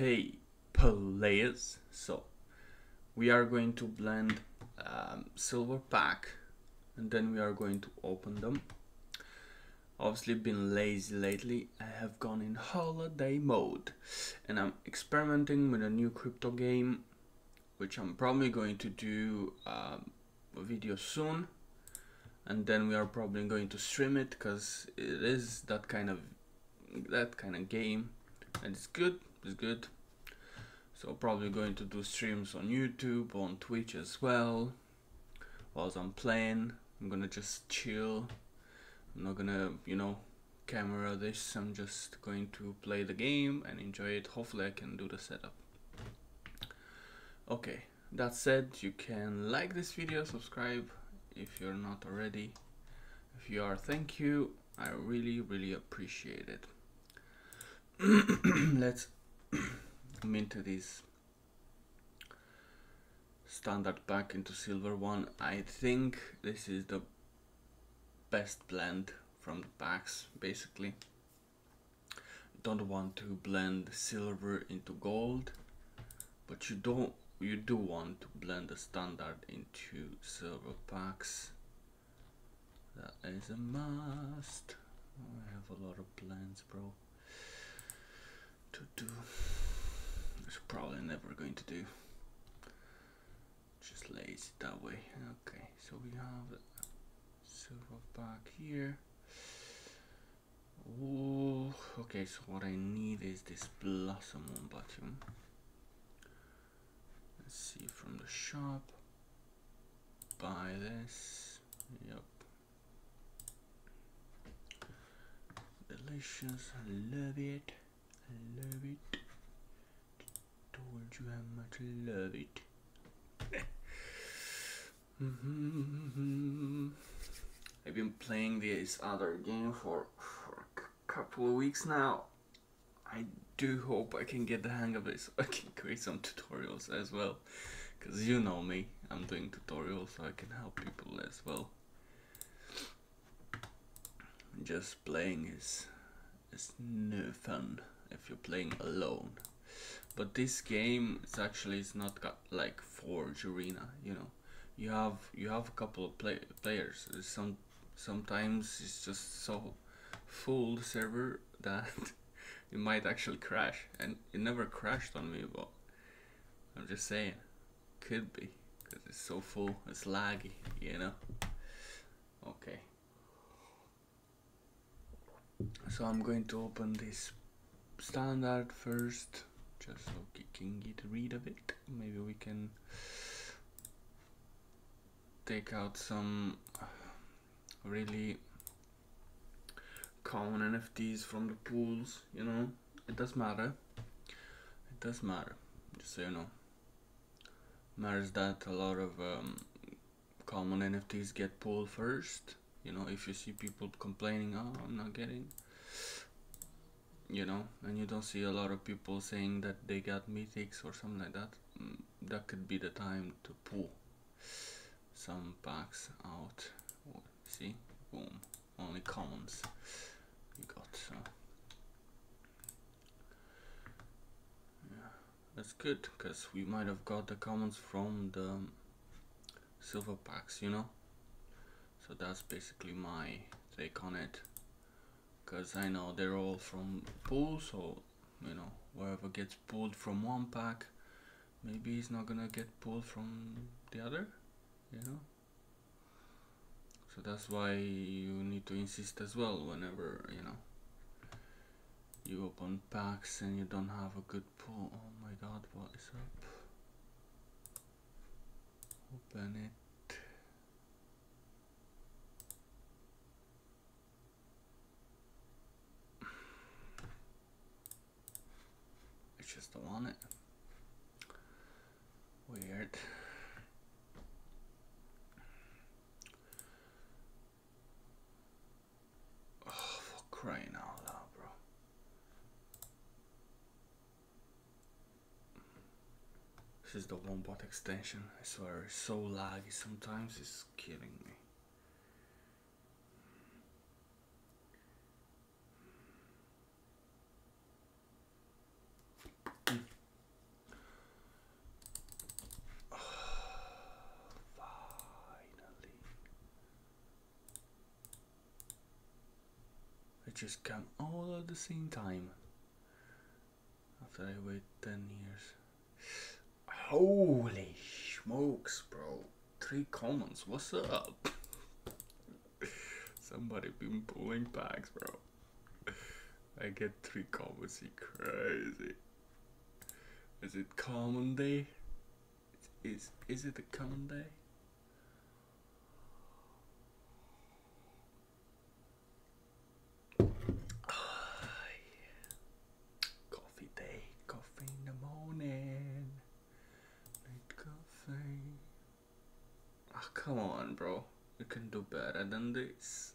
Hey players, so we are going to blend um, silver pack and then we are going to open them. Obviously been lazy lately, I have gone in holiday mode and I'm experimenting with a new crypto game which I'm probably going to do um, a video soon. And then we are probably going to stream it because it is that kind of that kind of game and it's good it's good. So probably going to do streams on YouTube on Twitch as well. Whilst I'm playing I'm gonna just chill. I'm not gonna you know camera this. I'm just going to play the game and enjoy it. Hopefully I can do the setup. Okay that said you can like this video subscribe if you're not already. If you are thank you. I really really appreciate it. Let's mint this standard pack into silver one. I think this is the best blend from the packs basically. Don't want to blend silver into gold but you don't you do want to blend the standard into silver packs. That is a must. I have a lot of blends bro to do. It's probably never going to do. Just lazy that way. Okay, so we have silver back here. Oh, okay. So what I need is this blossom on button. Let's see from the shop. Buy this. Yep. Delicious. I love it. Love it. Told you how much I love it. I've been playing this other game for, for a couple of weeks now. I do hope I can get the hang of it so I can create some tutorials as well. Because you know me, I'm doing tutorials so I can help people as well. Just playing is, is no fun if you're playing alone. But this game it's actually it's not got like forge arena you know. You have you have a couple of play players. Some sometimes it's just so full the server that it might actually crash. And it never crashed on me but I'm just saying could be because it's so full it's laggy you know. Okay. So I'm going to open this standard first just so we can get rid of it. Maybe we can take out some really common NFTs from the pools you know? It does matter. It does matter just so you know. Matters that a lot of um, common NFTs get pulled first. You know if you see people complaining oh I'm not getting you know and you don't see a lot of people saying that they got mythics or something like that mm, that could be the time to pull some packs out. See? Boom. Only commons you got so. Yeah that's good because we might have got the commons from the silver packs you know? So that's basically my take on it because I know they're all from pool so you know wherever gets pulled from one pack maybe it's not gonna get pulled from the other you know? So that's why you need to insist as well whenever you know you open packs and you don't have a good pull oh my god what is up? Open it just don't want it. Weird. Oh, for crying out loud, bro. This is the Wombat extension. I swear, it's so laggy sometimes, it's killing me. Mm. Just come all at the same time. After I wait 10 years. Holy smokes, bro. Three commons, what's up? Somebody been pulling packs, bro. I get three commons, you crazy. Is it common day? Is is it a common day? Coffee day, coffee in the morning. Night coffee. Ah, come on, bro. You can do better than this.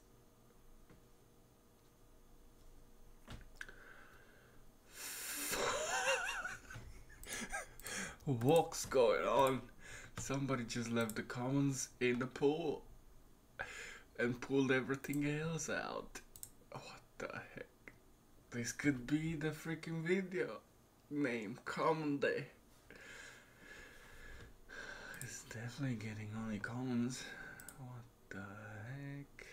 What's going on? Somebody just left the commons in the pool and pulled everything else out. What the heck? This could be the freaking video name, Common Day. It's definitely getting only commons. What the heck?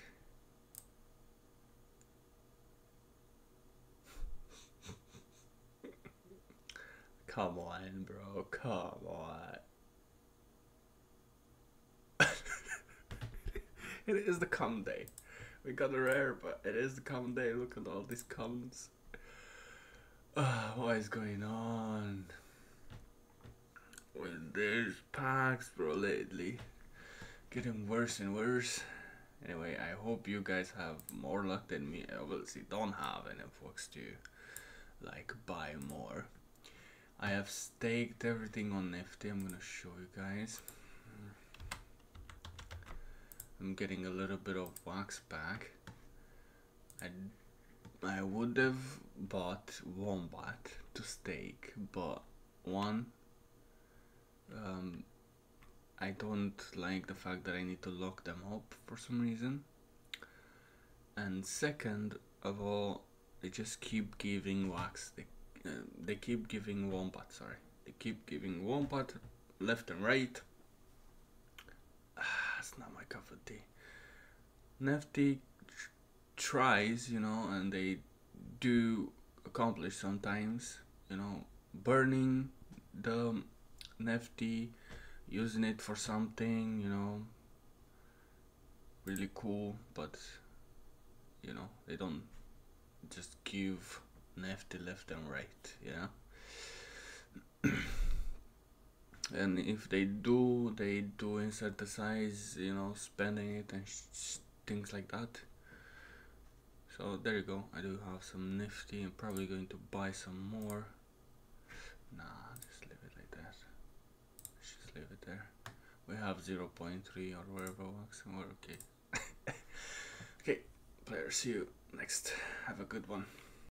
Come on, bro. Come on. it is the come day. We got a rare, but it is the come day. Look at all these commons. Uh, what is going on with these packs, bro? Lately, getting worse and worse. Anyway, I hope you guys have more luck than me. Obviously, don't have any folks to like buy more. I have staked everything on Nifty. I'm gonna show you guys. I'm getting a little bit of wax back. I, I would have bought Wombat to stake, but one, um, I don't like the fact that I need to lock them up for some reason. And second of all, they just keep giving wax. They uh, they keep giving wombat sorry they keep giving wombat left and right ah, it's not my cup of tea nifty tries you know and they do accomplish sometimes you know burning the nifty using it for something you know really cool but you know they don't just give left left and right yeah? And if they do they do insert the size you know spending it and things like that. So there you go. I do have some nifty. I'm probably going to buy some more. Nah just leave it like that just leave it there we have 0 0.3 or wherever works and we're okay. Okay. Players see you next. Have a good one